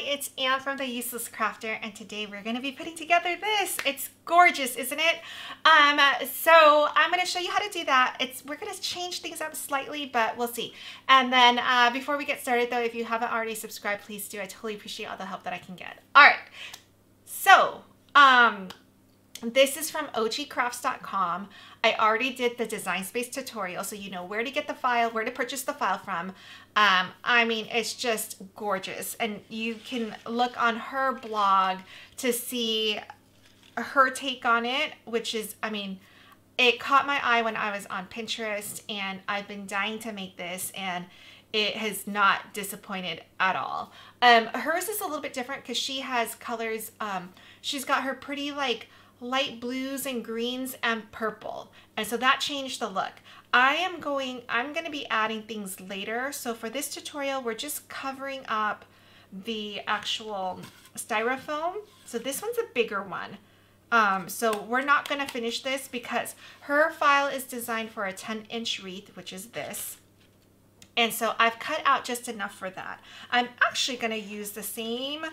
It's Anne from The Useless Crafter, and today we're going to be putting together this. It's gorgeous, isn't it? Um, so I'm going to show you how to do that. It's We're going to change things up slightly, but we'll see. And then uh, before we get started, though, if you haven't already subscribed, please do. I totally appreciate all the help that I can get. All right, so um, this is from ogcrafts.com. I already did the design space tutorial, so you know where to get the file, where to purchase the file from. Um, I mean, it's just gorgeous. And you can look on her blog to see her take on it, which is, I mean, it caught my eye when I was on Pinterest and I've been dying to make this and it has not disappointed at all. Um, hers is a little bit different because she has colors. Um, she's got her pretty like light blues and greens and purple. And so that changed the look. I am going, I'm going to be adding things later. So for this tutorial, we're just covering up the actual styrofoam. So this one's a bigger one. Um, so we're not going to finish this because her file is designed for a 10 inch wreath, which is this. And so I've cut out just enough for that. I'm actually going to use the same,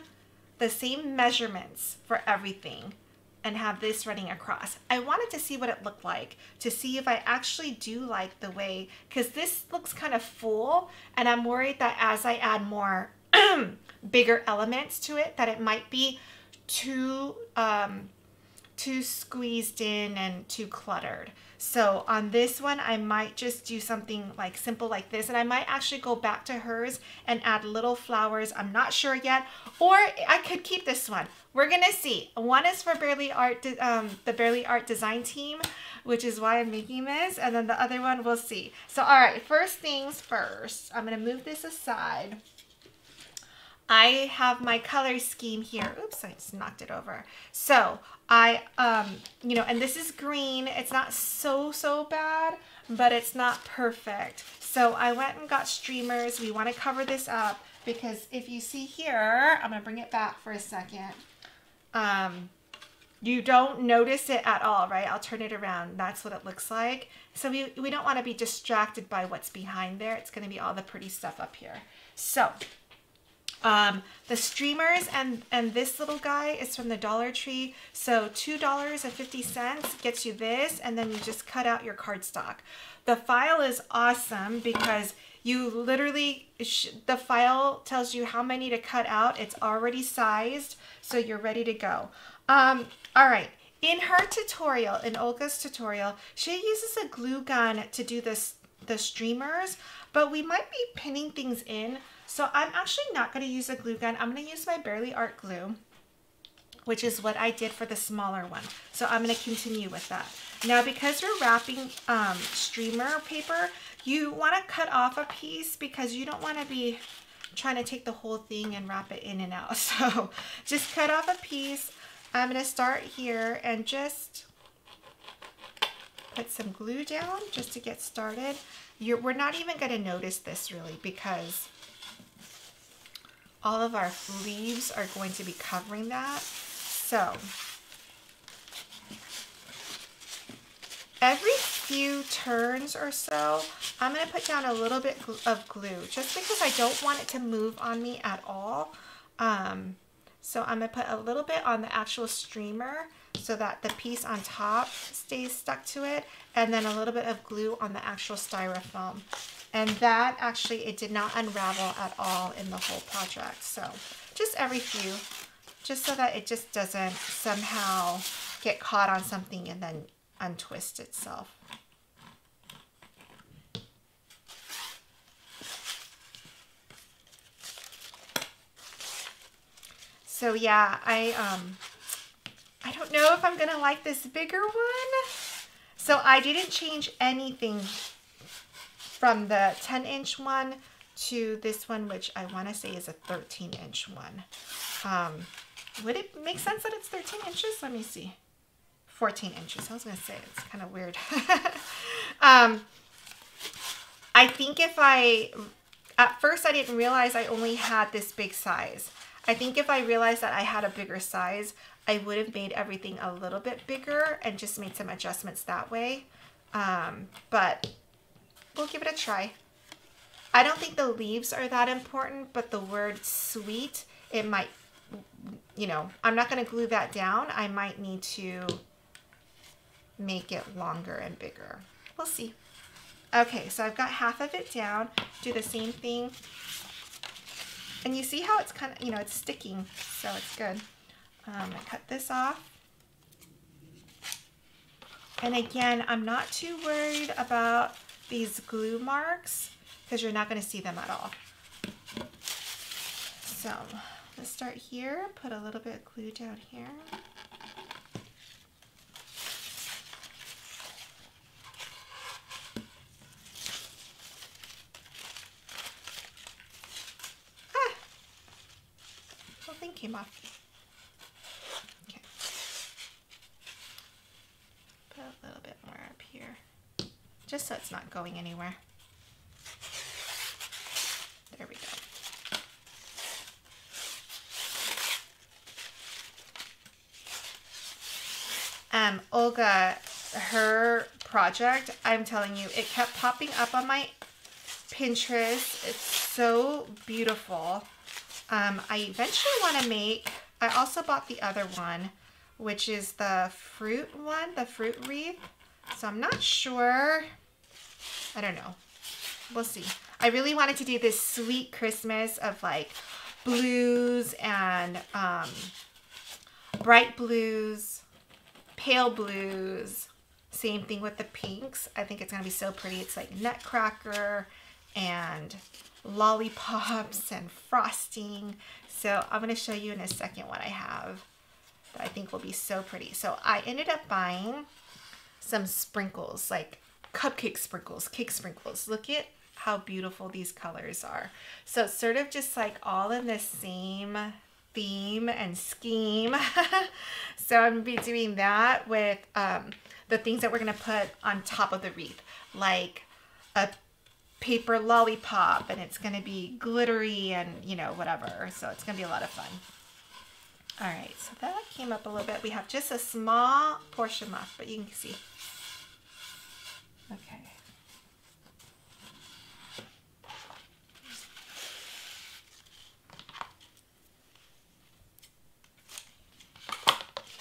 the same measurements for everything and have this running across. I wanted to see what it looked like to see if I actually do like the way, because this looks kind of full and I'm worried that as I add more bigger elements to it, that it might be too, um, too squeezed in and too cluttered. So on this one, I might just do something like simple like this. And I might actually go back to hers and add little flowers. I'm not sure yet. Or I could keep this one. We're to see. One is for Bearly Art, um, the Bearly Art design team, which is why I'm making this. And then the other one, we'll see. So, all right, first things first. I'm to move this aside. I have my color scheme here. Oops, I just knocked it over. So I, um, you know, and this is green. It's not so, so bad, but it's not perfect. So I went and got streamers. We want to cover this up because if you see here, I'm going to bring it back for a second. Um, you don't notice it at all, right? I'll turn it around. That's what it looks like. So we, we don't want to be distracted by what's behind there. It's going to be all the pretty stuff up here. So um, the streamers and, and this little guy is from the Dollar Tree. So $2.50 gets you this, and then you just cut out your cardstock. The file is awesome because you literally, the file tells you how many to cut out. It's already sized, so you're ready to go. Um, all right. In her tutorial, in Olga's tutorial, she uses a glue gun to do this, the streamers, but we might be pinning things in so I'm actually not going to use a glue gun. I'm going to use my Bearly Art glue, which is what I did for the smaller one. So I'm going to continue with that. Now, because we're wrapping um, streamer paper, you want to cut off a piece because you don't want to be trying to take the whole thing and wrap it in and out. So just cut off a piece. I'm going to start here and just put some glue down just to get started. You're, we're not even going to notice this really because all of our leaves are going to be covering that. So every few turns or so, I'm going to put down a little bit of glue just because I don't want it to move on me at all. Um, so I'm going to put a little bit on the actual streamer so that the piece on top stays stuck to it and then a little bit of glue on the actual styrofoam. And that actually, it did not unravel at all in the whole project. So just every few, just so that it just doesn't somehow get caught on something and then untwist itself. So yeah, I um I don't know if I'm gonna like this bigger one. So I didn't change anything from the 10 inch one to this one, which I want to say is a 13 inch one. Um, would it make sense that it's 13 inches? Let me see. 14 inches. I was going to say it's kind of weird. um, I think if I, at first I didn't realize I only had this big size. I think if I realized that I had a bigger size, I would have made everything a little bit bigger and just made some adjustments that way. Um, but we'll give it a try. I don't think the leaves are that important, but the word sweet it might, you know, I'm not going to glue that down. I might need to make it longer and bigger. We'll see. Okay, so I've got half of it down. Do the same thing. And you see how it's kind of, you know, it's sticking, so it's good. Um, I cut this off. And again, I'm not too worried about these glue marks because you're not going to see them at all. So let's start here, put a little bit of glue down here. came off. Okay. Put a little bit more up here, just so it's not going anywhere. There we go. Um, Olga, her project, I'm telling you, it kept popping up on my Pinterest. It's so beautiful. Um, I eventually want to make, I also bought the other one, which is the fruit one, the fruit wreath. So I'm not sure. I don't know. We'll see. I really wanted to do this sweet Christmas of like blues and um, bright blues, pale blues. Same thing with the pinks. I think it's going to be so pretty. It's like nutcracker and lollipops and frosting. So I'm going to show you in a second what I have that I think will be so pretty. So I ended up buying some sprinkles, like cupcake sprinkles, cake sprinkles. Look at how beautiful these colors are. So it's sort of just like all in the same theme and scheme. so I'm going to be doing that with um, the things that we're going to put on top of the wreath, like a paper lollipop and it's going to be glittery and, you know, whatever. So it's going to be a lot of fun. All right, so that came up a little bit. We have just a small portion left, but you can see. Okay.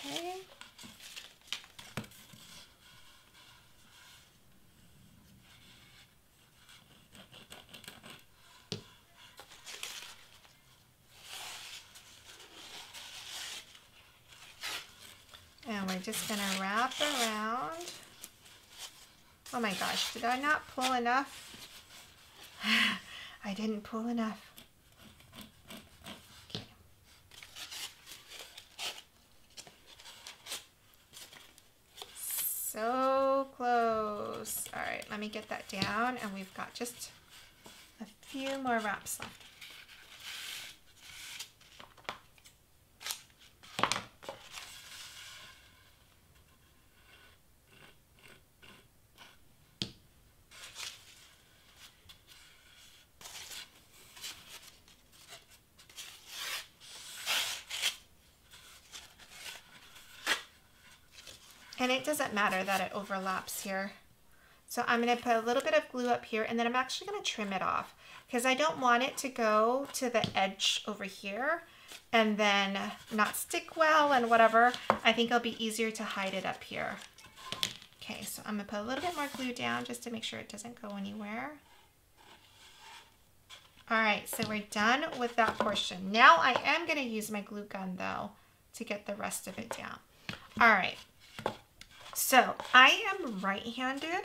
Okay. And we're just going to wrap around. Oh my gosh, did I not pull enough? I didn't pull enough. So close. All right, let me get that down and we've got just a few more wraps left. And it matter that it overlaps here. So I'm going to put a little bit of glue up here and then I'm actually going to trim it off because I don't want it to go to the edge over here and then not stick well and whatever. I think it'll be easier to hide it up here. Okay, so I'm going to put a little bit more glue down just to make sure it doesn't go anywhere. All right, so we're done with that portion. Now I am going to use my glue gun though to get the rest of it down. All right, so I am right-handed.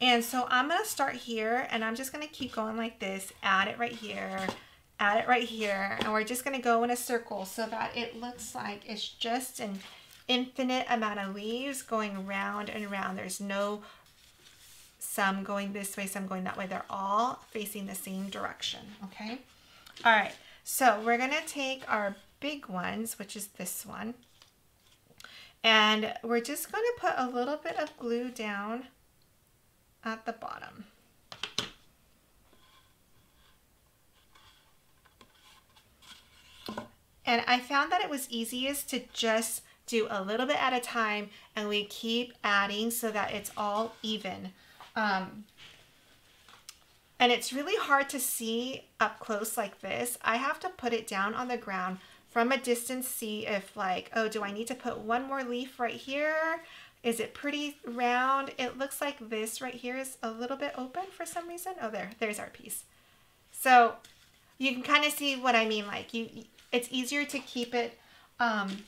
And so I'm going to start here and I'm just going to keep going like this, add it right here, add it right here. And we're just going to go in a circle so that it looks like it's just an infinite amount of leaves going round and round. There's no some going this way, some going that way. They're all facing the same direction, okay? All right, so we're to take our big ones, which is this one, and we're just going to put a little bit of glue down at the bottom. And I found that it was easiest to just do a little bit at a time and we keep adding so that it's all even. Um, And it's really hard to see up close like this. I have to put it down on the ground from a distance, see if like, oh, do I need to put one more leaf right here? Is it pretty round? It looks like this right here is a little bit open for some reason. Oh, there, there's our piece. So you can kind of see what I mean. Like you, it's easier to keep it um,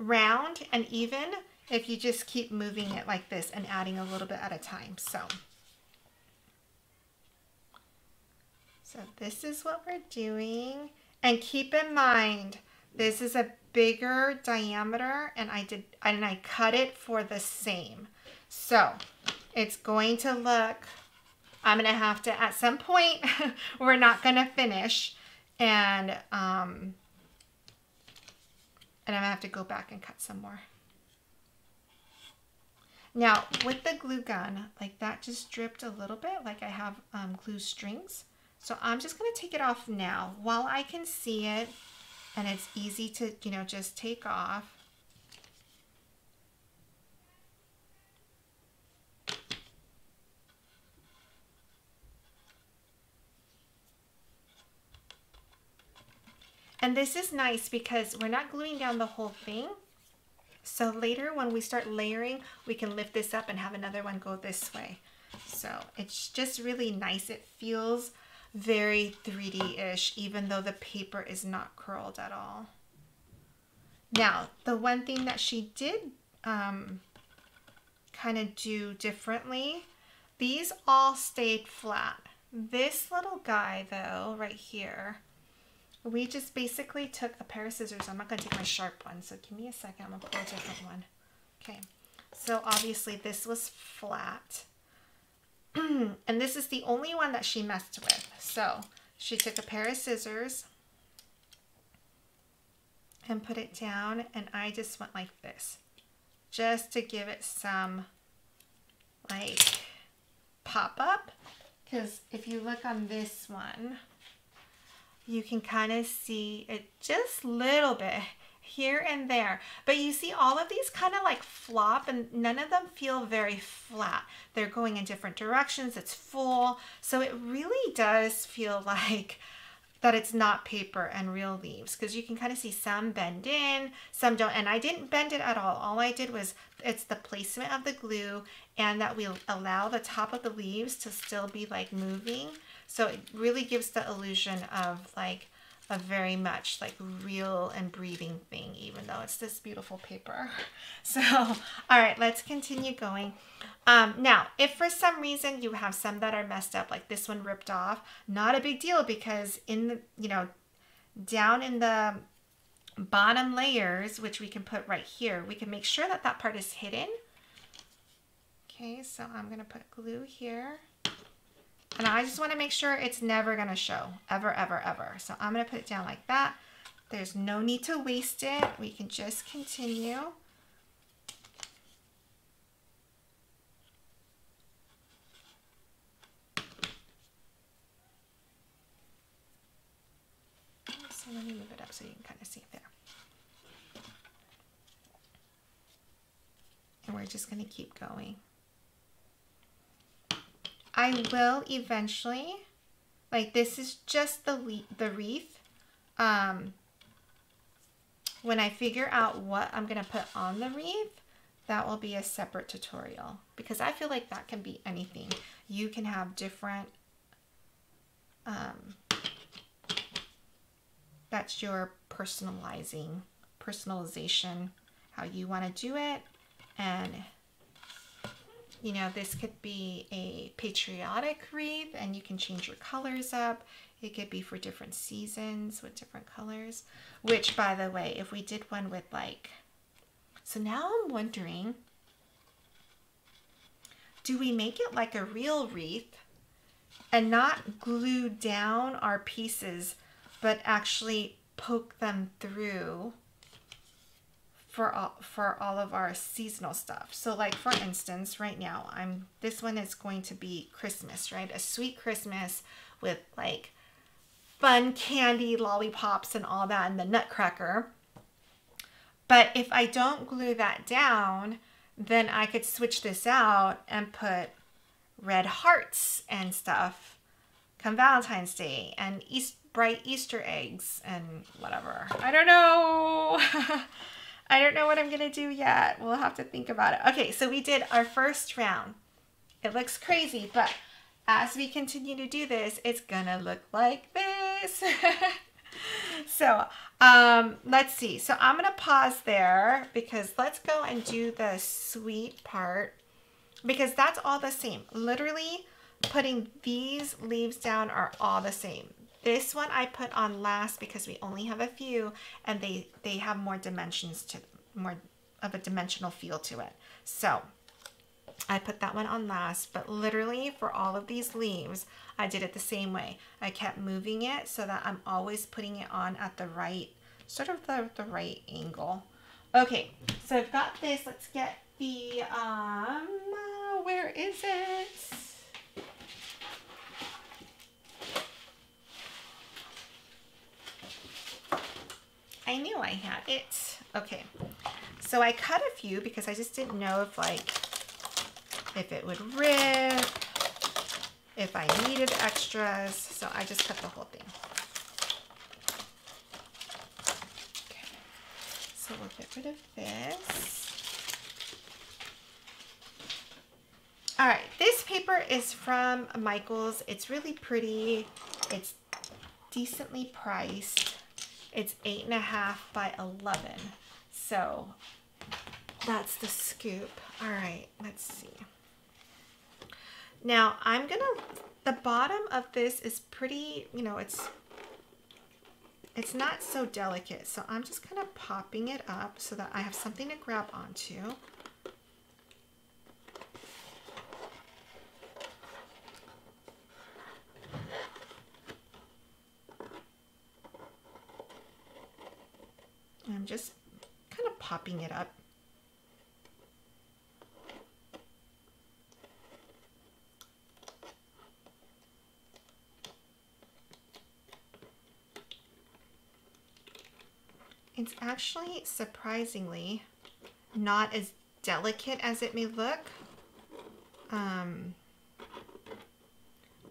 round and even if you just keep moving it like this and adding a little bit at a time. So, so this is what we're doing. And keep in mind, this is a bigger diameter and I did and I cut it for the same. So it's going to look, I'm going to have to, at some point, we're not going to finish and, um, and I'm to have to go back and cut some more. Now, with the glue gun, like that just dripped a little bit, like I have um, glue strings. So I'm just going to take it off now while I can see it and it's easy to, you know, just take off. And this is nice because we're not gluing down the whole thing. So later when we start layering, we can lift this up and have another one go this way. So it's just really nice. It feels very 3D-ish, even though the paper is not curled at all. Now, the one thing that she did um, kind of do differently, these all stayed flat. This little guy, though, right here, we just basically took a pair of scissors. I'm not going to take my sharp one, so give me a second. I'm going to pull a different one. Okay, so obviously this was flat. and this is the only one that she messed with. So she took a pair of scissors and put it down and I just went like this just to give it some like pop up because if you look on this one you can kind of see it just a little bit here and there. But you see all of these kind of like flop and none of them feel very flat. They're going in different directions. It's full. So it really does feel like that it's not paper and real leaves because you can kind of see some bend in, some don't. And I didn't bend it at all. All I did was it's the placement of the glue and that we allow the top of the leaves to still be like moving. So it really gives the illusion of like a very much like real and breathing thing, even though it's this beautiful paper. So, all right, let's continue going. Um, now, if for some reason you have some that are messed up, like this one ripped off, not a big deal because in the, you know, down in the bottom layers, which we can put right here, we can make sure that that part is hidden. Okay, so I'm going to put glue here. And I just want to make sure it's never going to show, ever, ever, ever. So I'm going to put it down like that. There's no need to waste it. We can just continue. So let me move it up so you can kind of see it there. And we're just going to keep going. I will eventually, like this is just the, the wreath. Um, when I figure out what I'm going to put on the wreath, that will be a separate tutorial because I feel like that can be anything. You can have different, um, that's your personalizing, personalization, how you want to do it. And you know, this could be a patriotic wreath and you can change your colors up. It could be for different seasons with different colors, which by the way, if we did one with like, so now I'm wondering, do we make it like a real wreath and not glue down our pieces, but actually poke them through for all, for all of our seasonal stuff. So like for instance, right now, I'm this one is going to be Christmas, right? A sweet Christmas with like fun candy, lollipops and all that and the nutcracker. But if I don't glue that down, then I could switch this out and put red hearts and stuff come Valentine's Day and East bright Easter eggs and whatever. I don't know. I don't know what I'm going to do yet. We'll have to think about it. Okay, so we did our first round. It looks crazy, but as we continue to do this, it's going to look like this. so um, let's see. So I'm going to pause there because let's go and do the sweet part because that's all the same. Literally putting these leaves down are all the same. This one I put on last because we only have a few and they, they have more dimensions to more of a dimensional feel to it. So I put that one on last, but literally for all of these leaves, I did it the same way. I kept moving it so that I'm always putting it on at the right, sort of the, the right angle. Okay, so I've got this. Let's get the, um, where is it? I knew I had it. Okay, so I cut a few because I just didn't know if like, if it would rip, if I needed extras. So I just cut the whole thing. Okay, so we'll get rid of this. All right, this paper is from Michaels. It's really pretty. It's decently priced. It's eight and a half by 11. So that's the scoop. All right, let's see. Now I'm gonna, the bottom of this is pretty, you know, it's, it's not so delicate. So I'm just kind of popping it up so that I have something to grab onto. I'm just kind of popping it up. It's actually surprisingly not as delicate as it may look. Um,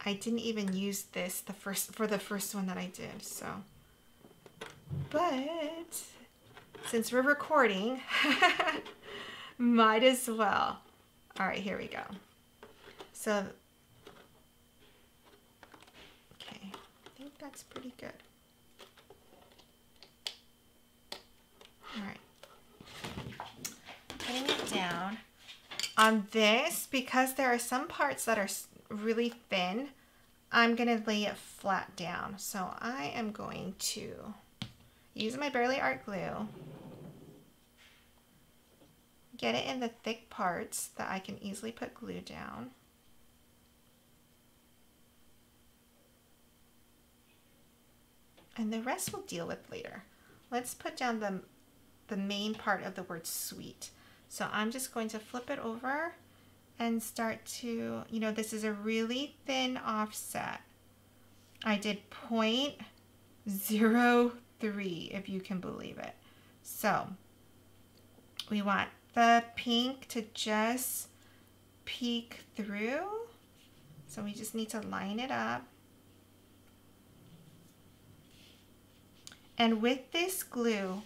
I didn't even use this the first for the first one that I did, so. But since we're recording, might as well. All right, here we go. So, okay, I think that's pretty good. All right, putting it down. On this, because there are some parts that are really thin, I'm gonna lay it flat down. So I am going to use my Bearly Art glue get it in the thick parts that I can easily put glue down. And the rest we'll deal with later. Let's put down the, the main part of the word sweet. So I'm just going to flip it over and start to, you know, this is a really thin offset. I did 0.03 if you can believe it. So we want the pink to just peek through. So we just need to line it up. And with this glue,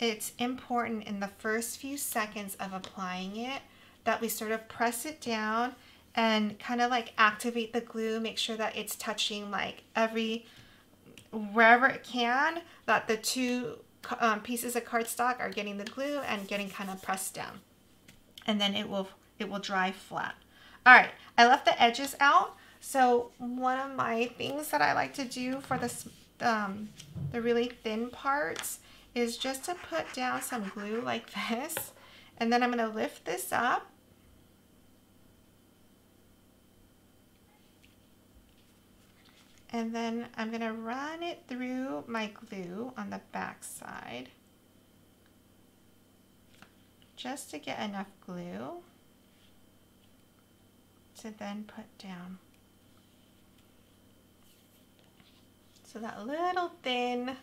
it's important in the first few seconds of applying it that we sort of press it down and kind of like activate the glue, make sure that it's touching like every, wherever it can, that the two um, pieces of cardstock are getting the glue and getting kind of pressed down. And then it will, it will dry flat. All right, I left the edges out. So one of my things that I like to do for this, um, the really thin parts is just to put down some glue like this. And then I'm going to lift this up And then I'm going to run it through my glue on the back side just to get enough glue to then put down. So that little thin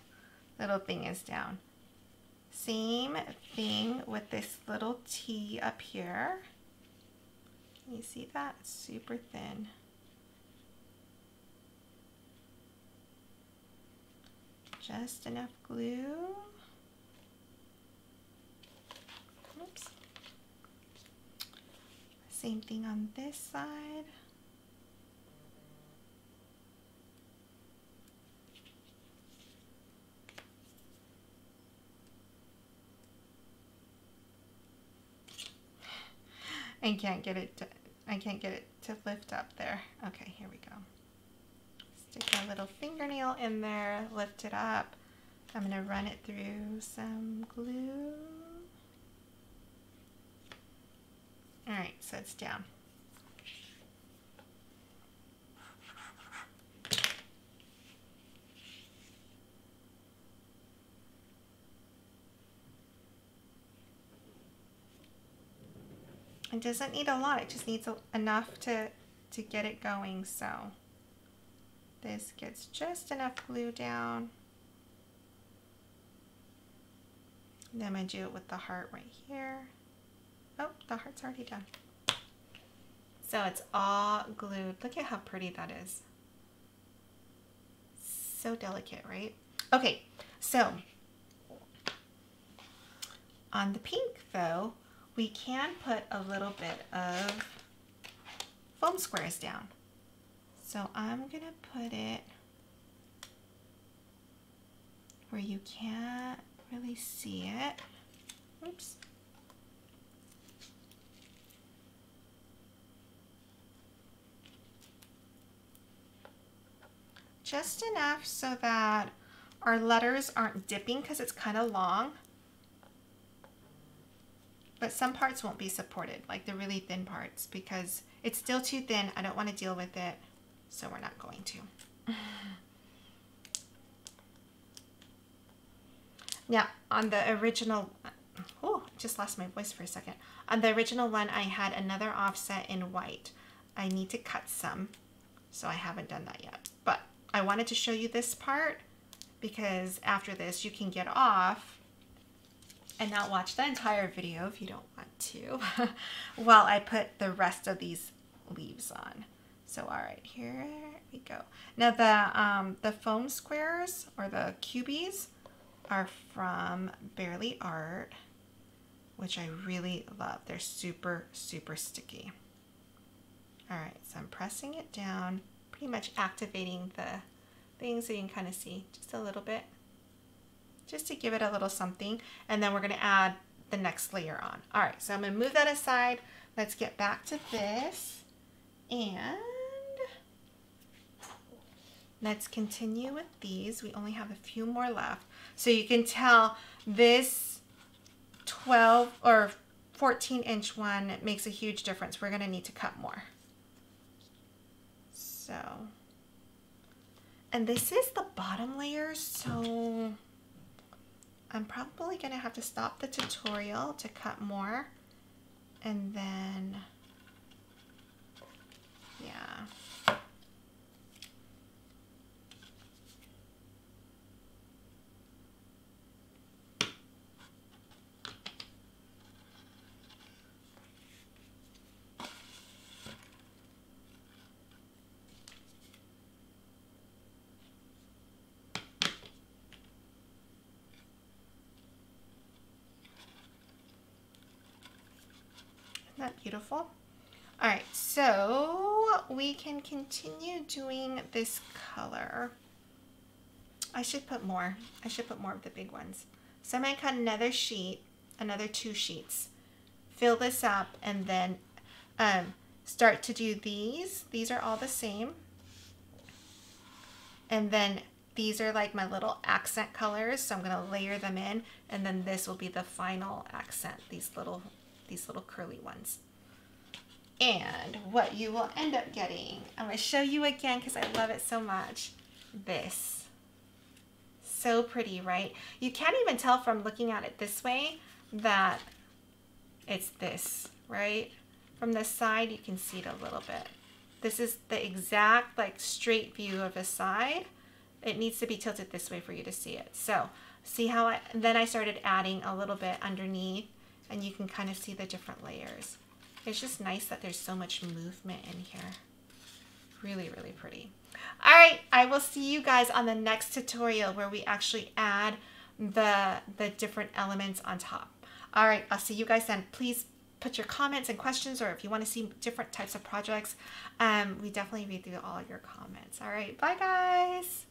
little thing is down. Same thing with this little T up here. Can you see that? Super thin. Just enough glue. Oops. Same thing on this side. I can't get it to, I can't get it to lift up there. Okay, here we go. Stick a little fingernail in there, lift it up. I'm going to run it through some glue. All right, so it's down. It doesn't need a lot, it just needs enough to, to get it going. So this gets just enough glue down. Then I'm going to do it with the heart right here. Oh, the heart's already done. So it's all glued. Look at how pretty that is. So delicate, right? Okay, so on the pink though, we can put a little bit of foam squares down. So I'm going to put it where you can't really see it. Oops. Just enough so that our letters aren't dipping because it's kind of long. But some parts won't be supported, like the really thin parts, because it's still too thin. I don't want to deal with it, so we're not going to. now, on the original, oh, just lost my voice for a second. On the original one, I had another offset in white. I need to cut some, so I haven't done that yet. But I wanted to show you this part because after this, you can get off and not watch the entire video if you don't want to while I put the rest of these leaves on. So all right, here we go. Now the, um, the foam squares or the cubies are from Bearly Art, which I really love. They're super, super sticky. All right, so I'm pressing it down, pretty much activating the thing so you can kind of see just a little bit just to give it a little something. And then we're going to add the next layer on. All right, so I'm to move that aside. Let's get back to this. And let's continue with these. We only have a few more left. So you can tell this 12 or 14 inch one makes a huge difference. We're going to need to cut more. So, and this is the bottom layer, so I'm probably going to have to stop the tutorial to cut more and then, yeah. That beautiful? All right, so we can continue doing this color. I should put more. I should put more of the big ones. So I'm gonna cut another sheet, another two sheets, fill this up, and then um, start to do these. These are all the same. And then these are like my little accent colors, so I'm gonna layer them in, and then this will be the final accent, these little these little curly ones. And what you will end up getting, I'm going to show you again because I love it so much, this. So pretty, right? You can't even tell from looking at it this way that it's this, right? From the side, you can see it a little bit. This is the exact like straight view of a side. It needs to be tilted this way for you to see it. So see how I, then I started adding a little bit underneath and you can kind of see the different layers. It's just nice that there's so much movement in here. Really, really pretty. All right, I will see you guys on the next tutorial where we actually add the, the different elements on top. All right, I'll see you guys then. Please put your comments and questions or if you want to see different types of projects. Um, we definitely read through all your comments. All right, bye guys.